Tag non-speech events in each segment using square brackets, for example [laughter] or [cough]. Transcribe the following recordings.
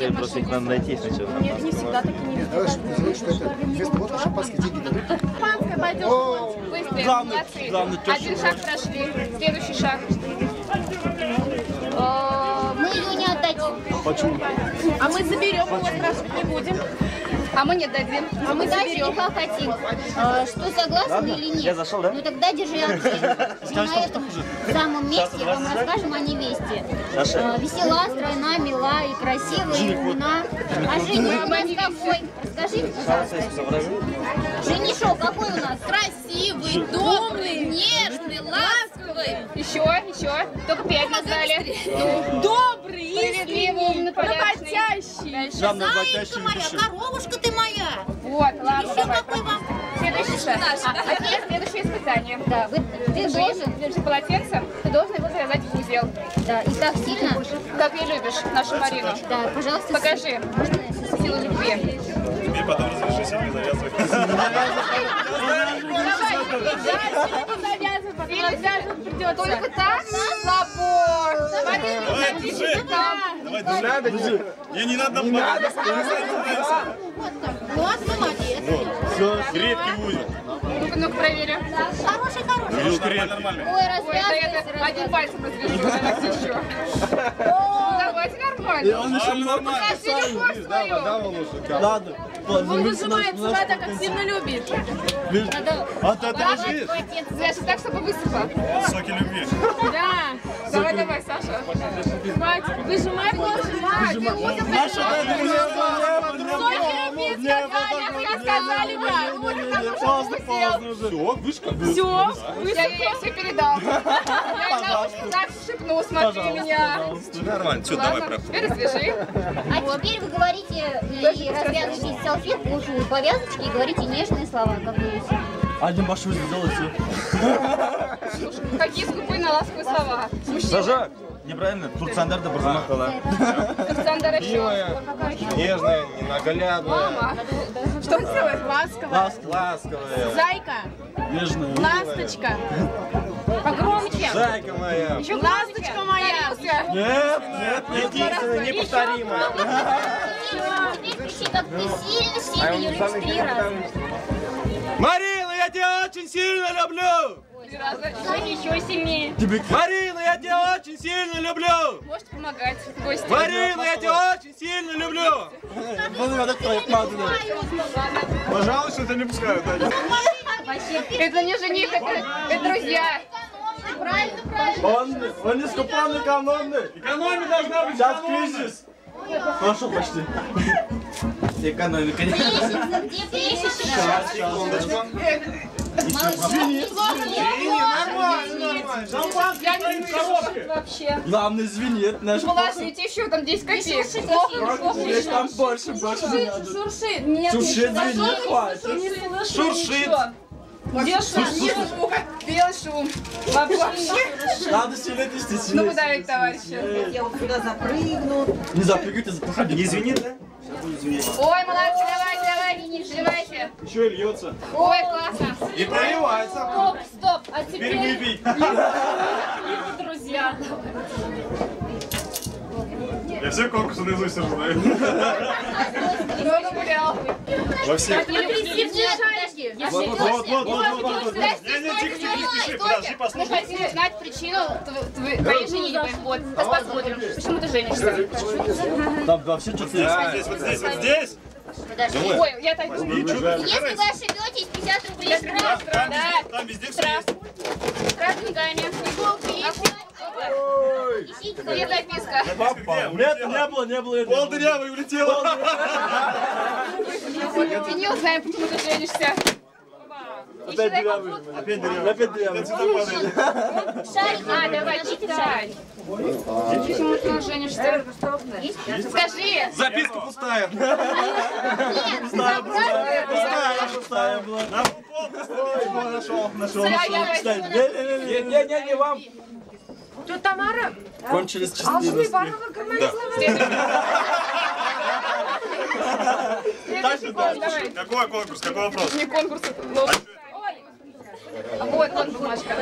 Они просто их надо найти сначала. Нет, не всегда так и не везде. Давай, что это? Вместо вот шампанское деньги дадут. Шампанское пойдем. Быстрее, главный- главный Один шаг прошли, следующий шаг. Э, Мы ее не отдадим. Почему? А мы заберем, мы вас спрашивать не будем. А мы не дадим. А мы дальше жениха хотим. Э, Что согласны или нет? Я зашел, да? Ну тогда держи [laughs] ответ. На этом самом месте вам расскажем о невесте. Саша. Э, Весела, стройна, мила и красивая, и умна. А жених у нас какой? Расскажи, пожалуйста. Женишок какой у нас? Красивый, добрый, нежный, ласковый. Еще, еще. Только пять назвали. Добрый, порядочный. работящий. На Зайка моя, коровушка ты моя. Вот, ладно, Еще какой вам? Следующий шаг. А, а теперь следующее испытание. Да, вы, ты должен, Держи полотенце, ты должен его завязать в узел. да, и так сильно, Как и любишь нашу Марину. да, пожалуйста, Покажи силу любви. Теперь потом разреши себе завязывать. [laughs] Только так? Смотри, Давай, держи. Давай, держи. Надо, Не, не надо. Не надо. Вот, молодец. Крепкий узел. Ну-ка, ну-ка, проверим. Хороший, хороший. Ой, развязывайся, один пальцем развяжу, еще. [laughs] Давайте нормально. Нормально. Покажи любовь свою. Ладно. Он выжимает сюда, так как сильно любит. А ты Ладно, Знаешь, так, чтобы высохло. Соки любви. Да. Давай, давай, Саша. Мать, выжимай больше, мать. Ты узел Наша Уже. Все, вышка. Все, я ей все передал. [laughs] Я на ушко так шепну, смотри меня. Нормально. Все, давай Ладно, прав. теперь развяжи. А теперь вы говорите и развязываете салфетку, уж у повязочки и говорите нежные слова, как вы все. Один башу сделал все. Какие скупые на ласковые слова. Саша, неправильно. Тут стандарт да кала. Александр еще. Нежная, ненаглядная, Мама. Что он делает? Ласково. ласковая, Зайка. Нежная. Ласточка. Погромче. зайка моя. Еще ласточка моя. Нет, нет, Единственная, неповторимая. Как ты сильно-сильно, Юрий, три раза. Марина, я тебя очень сильно люблю! Еще сильнее. Марина, я тебя очень сильно люблю! Можете помогать гостям. Марина, я тебя очень сильно люблю! Пожалуй, что-то не пускают. да. Это не жених, это, это друзья. Правильно, правильно. Он, он искупанный экономный. Экономия должна быть Сейчас кризис. Пошел почти. Экономика. Плещется, плещется? Нормально, нормально. Шампанское Я стоит не в коробке. вообще. Главный звенит наш. Положите еще там 10 копеек. Плохо, плохо Здесь еще. там больше, больше. Шуршит. Нет, звенит, хватит. Шуршит. Где шум? Белый шум. Вообще. Надо сильно нести Ну, подавить, товарищи. Я вот сюда запрыгну. Не запрыгайте, запрыгайте. Не звенит, да? Ой, молодцы, вживайте. Еще и льется. Ой, классно. И проливается. Стоп, стоп. А Теперь теперь выпей. [laughs] друзья. Я все конкурсы наизусть знаю. Во всех. Вот, вот, вот, вот, вот. Не, не, тихо, тихо, не спеши, подожди, Мы послушай. хотим знать причину тв- тв- твоей женитьбы. Вот, сейчас посмотрим. Почему ты женишься? Там вообще что-то Здесь, вот здесь, вот здесь. Ой, я так думаю. Если вы ошибетесь, 50 рублей штраф. Там Да. везде, там везде все есть. С деньгами. Ищите Где записка? Где? Нет, не было, не было. Пол дырявый улетела. И [laughs] не узнаем, почему ты женишься. Опять дырявый. Опять дырявый. Опять дырявый. Шарик А, давай читай. Почему ты не женишься? Скажи. Записка пустая. Пустая была. Нашел, нашел. Зря я Читай. возьму. Не, не, не, не вам. Что, Тамара? Кончились Алжи чистые барлығы кірмей Следующий конкурс, давай. Какой конкурс? Какой вопрос? Не конкурс, но... А Вот, вон бумажка.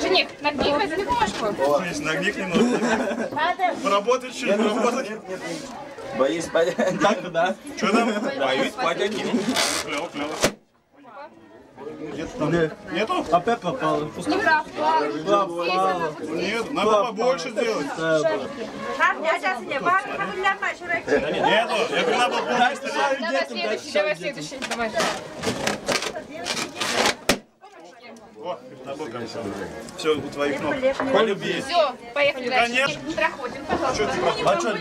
Жених, нагни возьми бумажку. Если нагник немного. Поработать чуть, поработать. Боюсь спать. [laughs] Так, да. Что там? Боюсь спать один. Клево, клево. Нету? Опять попало. Не прав. Нет, надо побольше сделать. Нету, я было полностью. Давай следующий, давай следующий. Давай. О, Все, у твоих ног. Полюби. Все, поехали дальше. Конечно. Не проходим, пожалуйста. А что?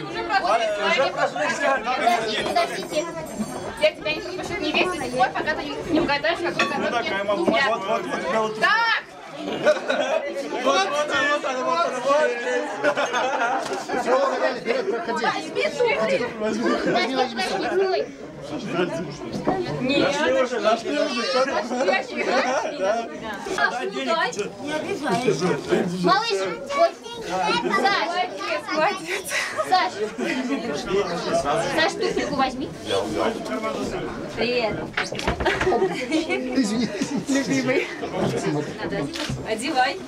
Подождите, подождите. Я тебя не пропущу не весь этот бой, пока ты не угадаешь, какой Ну дорог так, я могу. Вот, вот, вот, вот, вот Так! Все, давай, вперед, проходи. Подожди, подожди, стой. Нет. Малыш, ой, Саш, Саш, Саш, туфельку возьми. Привет. Извини, извини. Одевай.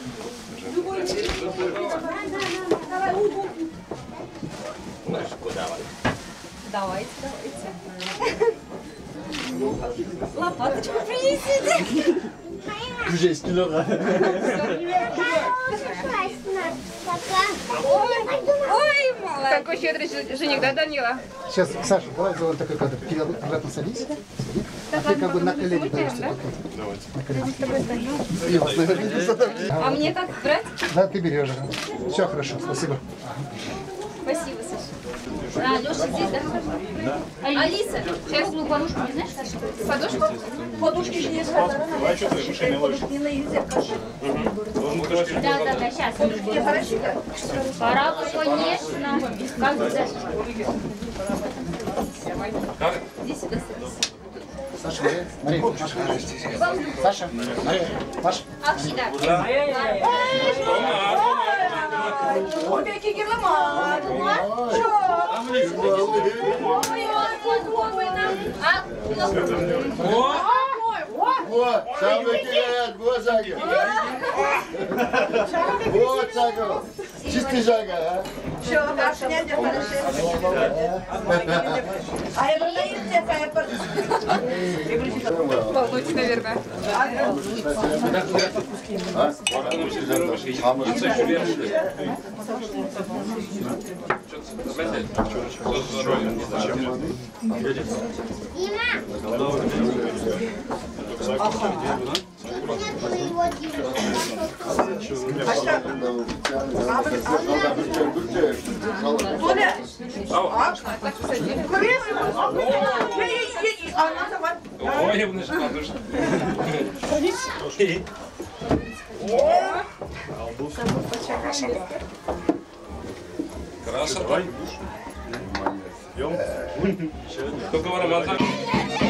Давайте, давайте. Лопаточку принесите. Жесть, Лёха. Ой, молодец. Какой щедрый жен- жених, да, Данила? Сейчас, Саша, давай сделаем такой кадр. Ты обратно садись. А ты как бы на колени даешься. Не задавлю. А мне как брать? Да, ты берешь. Все хорошо, спасибо. Спасибо, Саша. А, Леша здесь, да? Алиса, сейчас ну, подушку не знаешь, Саша? Подушку? Подушки же не Давай, что ты, машина ловишь? Да, да, да, сейчас. Пора бы, конечно. Как бы, да. Иди сюда, садись. Саша, Мария, Мария, Маша. Саша, Мария, Маша. Ах, сюда. Обеки гиламар. А, Вот, самый кирят, вот Жага. Вот Жага. Чистый Жага, а? Що, Даша, не де А я буду їсти, це я Волнуйтесь, наверное. Оля. Она давай. Ой, вони ж подушки. Красота. Только воровать. Yaman,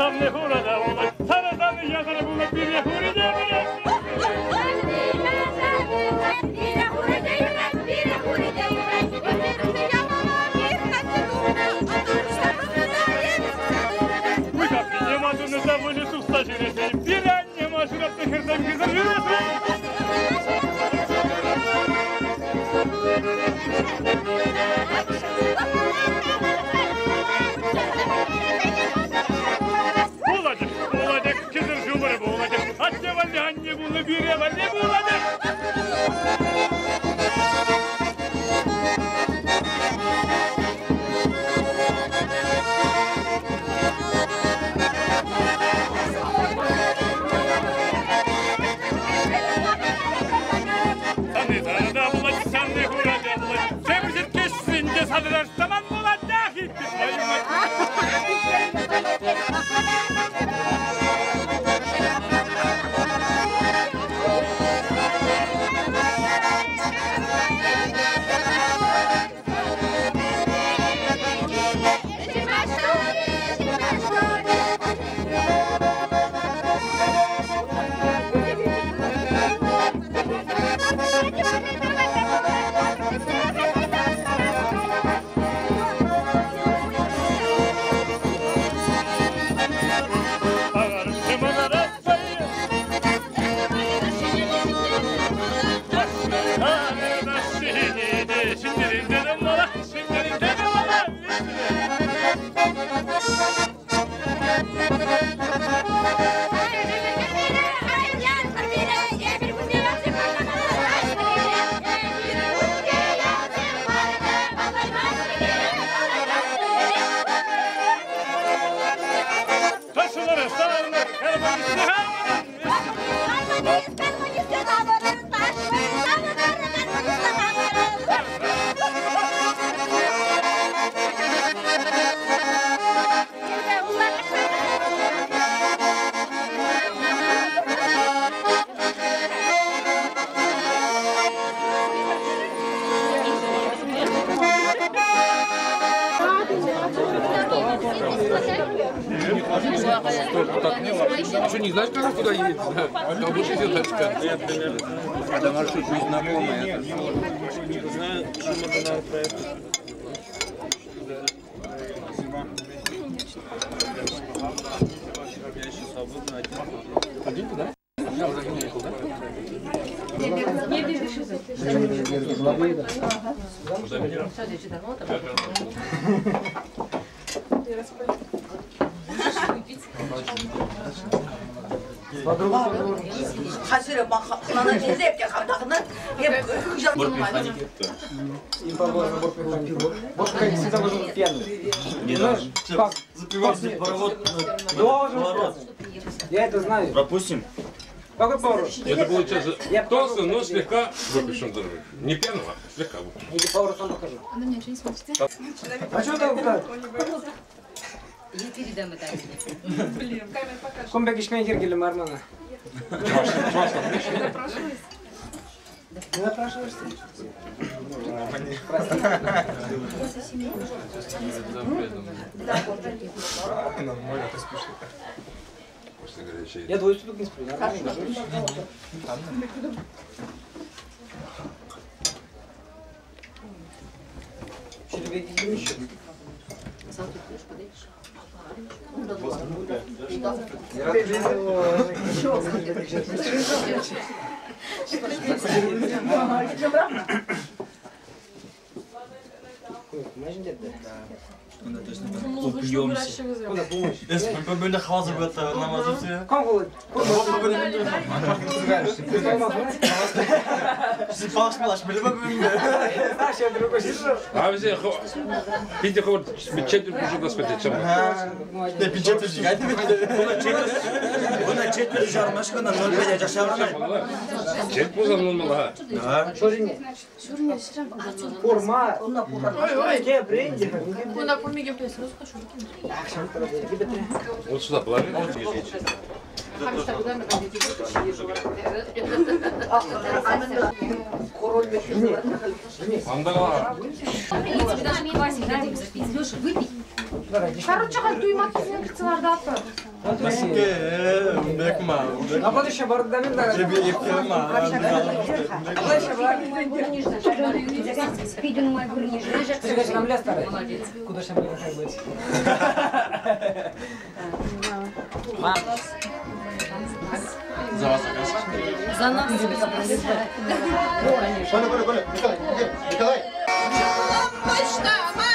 Sam Nehura. Karnını bir yere ne buğuladık? Hasire bak, bana teyze hep yakardağını hep hıcal Запивать паровод. Я это знаю. Пропустим. Какой поворот? Это получается толстый, но слегка выпущен дорогой. Не пьяного, а слегка выпущен. Иди поворот сам покажу. А что там так? Кумбек ишкен кергелі мармана. Не напрашиваешься? Я двое суток не сплю. Нормально. Что тебе едим еще? Упьемся. Куда думаешь? Если бы были хазы в это намазы все. Ком голод? Siz bağışmalaş bile mi bilmiyorum. Знаешь, я другой сижу. А все, видите, хоть четверть мужика спать, чем Ne pinçet öcü geldi mi? Buna çet vereceğim aşkına nol verecek aşağıya. Çek bozan olmalı ha. Шурине. Курма. Ке, бренди. Вот сюда положи. Короче, как туймак кызыларды атпа. А вот еще бардамин да. Тебе Куда же мне быть? За нас. Коля, Коля, Коля, Николай? Николай. Вот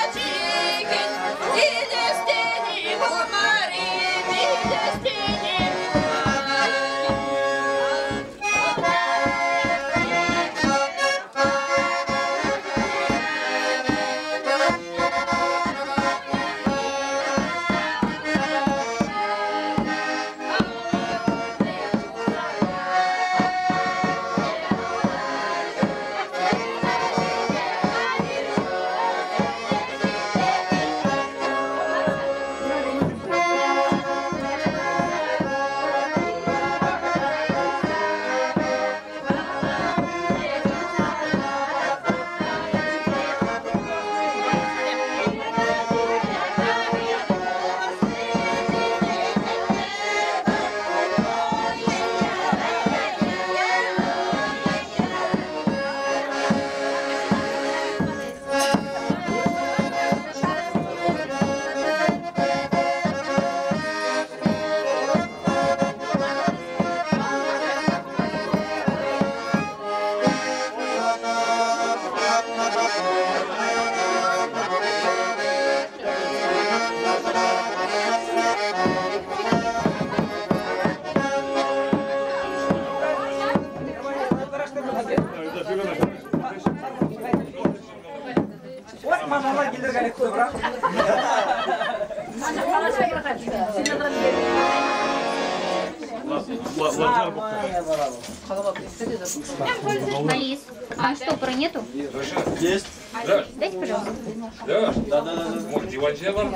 Yabancıya var mı?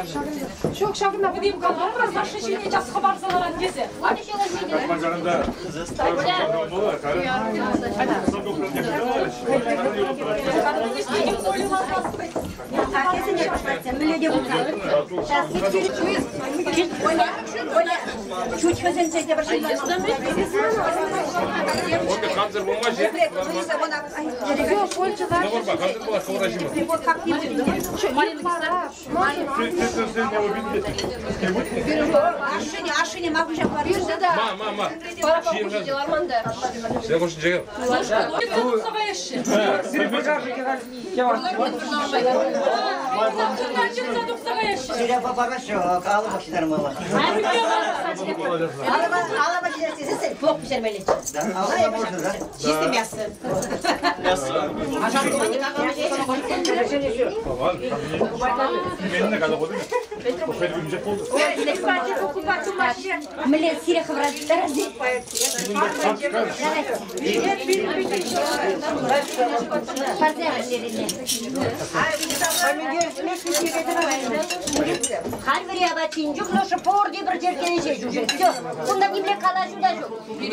Çok şakın da bileyim kanlar. Biraz da şişin iyice kabarsalar herkese. Kazmangarında karımı var. Karım. Herkesin yapışmasın. Millete bu kalır. Şahsit bir çöz. Ola, ola. Şu çözün çekte bir şey. Orada kanser bulmaz ya. Yok, Polçalar. Ne var bak, kanser bulmaz. Sonra şimdi. Marina, концерт была Хаврашима. Ашине, ашине могу сейчас Ма, ма, ма. Sen koşun çekelim. Сен покажи, как я вас. Сире папара şu, kalı başlarım valla. Алаба жіберсеңіз плов пішірмелі. Allah boşuna da. Чисто мясо. Менің қазақ болды. Оқиды білмейсек болды. Міле сире хабарлар. Har bir yaba çincuk loşu por diye bir cerkeni şey cüce. Все. Bundan nimle kalaşu da şu. Bir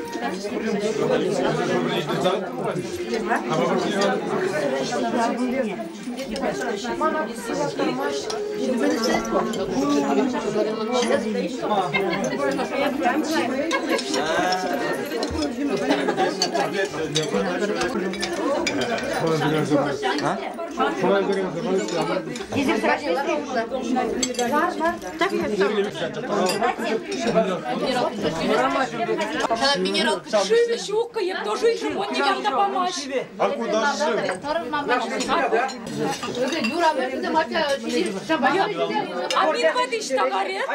Tablette de yaba. Живи, щука, я тоже еще вот не надо помочь. А куда же? А bir воды işte garet.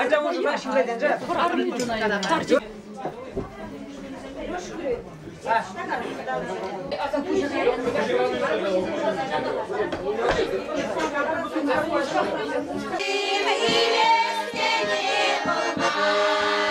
Acaba şurada şimdi edince. Моя стене бумаги,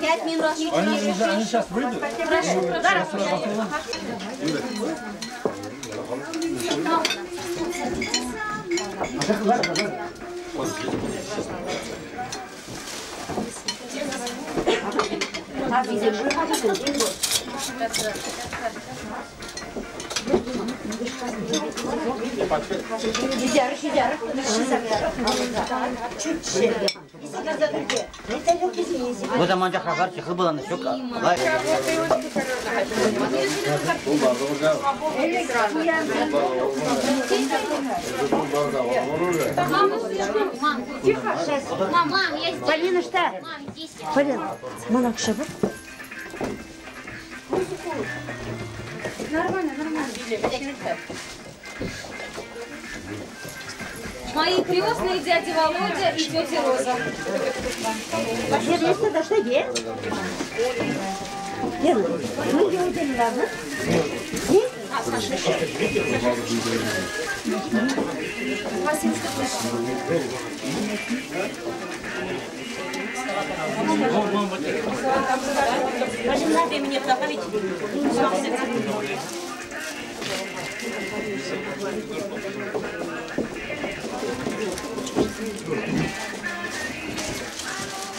Пять минут. Они, они сейчас выйдут. Bu zamanda haber Çıkı bulanı çok. Vay. Мам, тихо. Мам, мам, я здесь. Полина, что? Мам, здесь я. Полина, монах шабы. Мои крестные дядя Володя и тетя Роза. Последний сюда что есть? Делай. Ну, делайте, не ладно?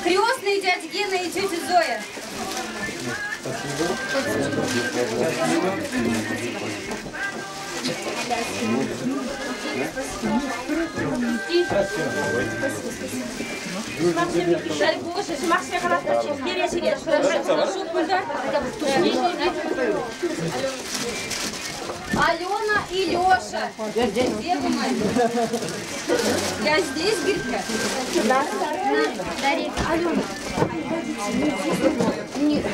Крестные дядя Гена и тетя Зоя. Алена и Леша. Где вы мои? Я здесь, Гирка. Дарик, Алена. Нет.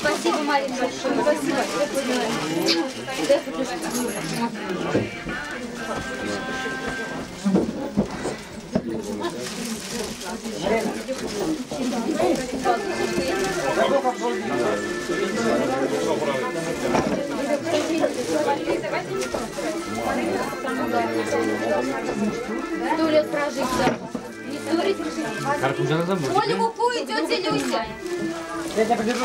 Спасибо, Марина, большое. Спасибо. Дай подержи. Сто лет прожить, да. Не ссоритесь. Оля Муку и тетя Люся. Я тебя подержу.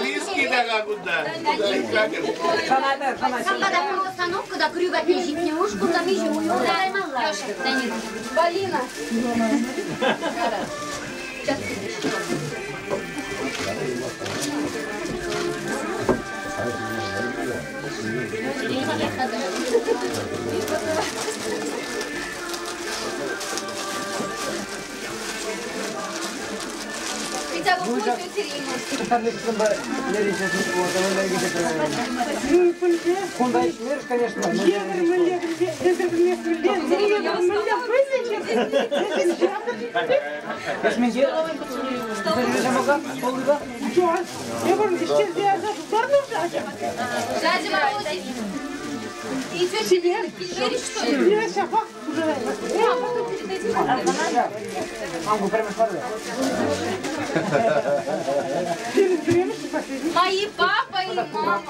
уж, куда ми живу, дай мала. Полина. Хотя бы пусть тетя Рима. Кунда ичмер, конечно. Ясминге. Sen baka. Oldu da. Дядя Володя. Santiago Pulpo y seguimos. Жазима Сибирь, Сибирь, что ли? Сибирь, шапақ. Мои папа и мама.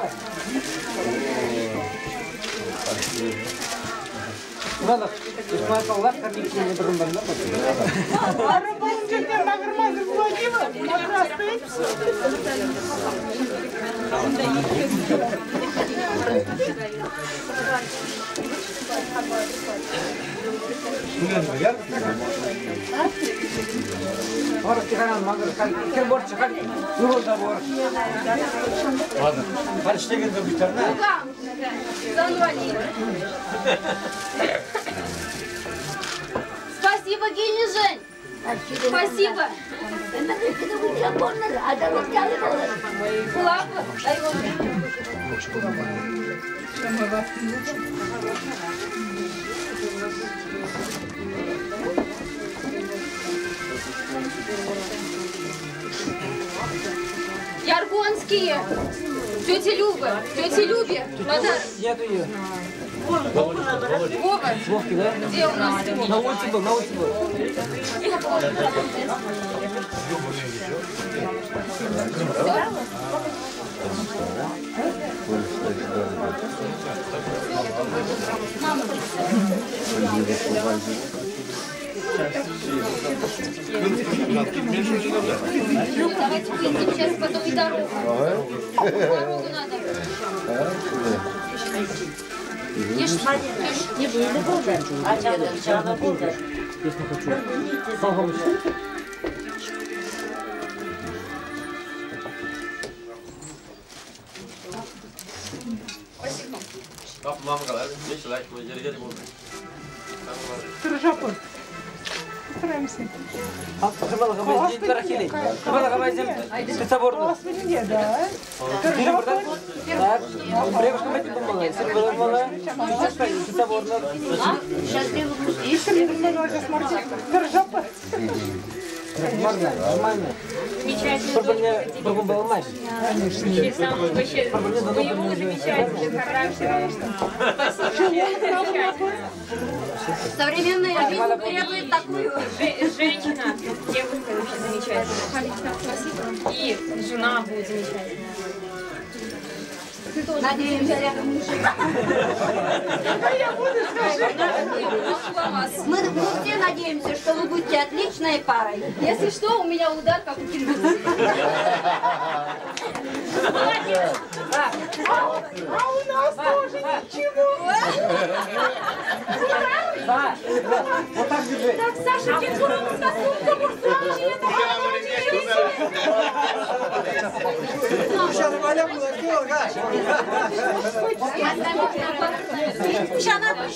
Ладно, İsmail Pavlar tabii ki yeni Барып тигән магыр кай, кем бор чыгар, юл да бор. Ладно. Карыш дигән дә битәр нә. Спасибо, Гене Жень. Спасибо. Ладно, дай вам. Яргонские. Тетя Люба. Тетя Любе. Подарок. Нету ее. Вова. Вовки, да? Где у нас его? На улице был, на улице был. Мама. Ну, давайте выйдем, сейчас потом и дорогу. Дорогу надо. Ешь, не böyle burada. Açalım, çağla burada. Kapı mamı kadar. Beş lira. Geri geri bulmuyor. Kıracak mı? Құрамсы. Ал қырмалыға мәзін бара келейік. Қырмалыға мәзін тұтса Нормально, нормально. Замечательно. Чтобы мне другом мать. Сам вообще, у него замечательный характер. Современная жизнь требует такую. Женщина, девушка вообще замечательная. И жена будет замечательная. Надеемся, рядом мужик. Да я буду, скажи. Мы, мы все надеемся, что вы будете отличной парой. Если что, у меня удар, как у. А, у нас ба, тоже ничего. Так Саша, где твой на сумку, бурсачи? Dışarı böyle bırakıyor ha. Gitmiş anlatmış.